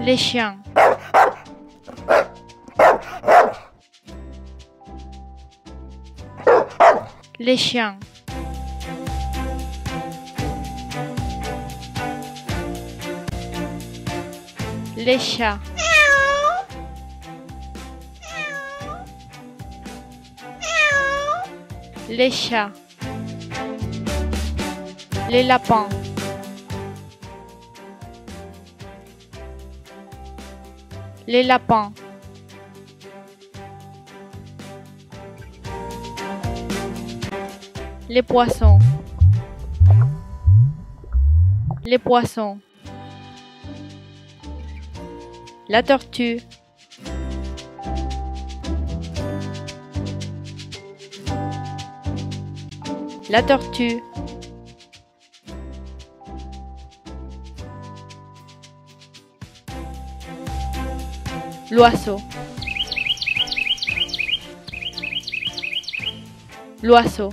Les chiens. Les chiens. Les chats. Les chats. Les lapins. Les lapins. Les poissons. Les poissons. La tortue. La tortue. L'oiseau. L'oiseau.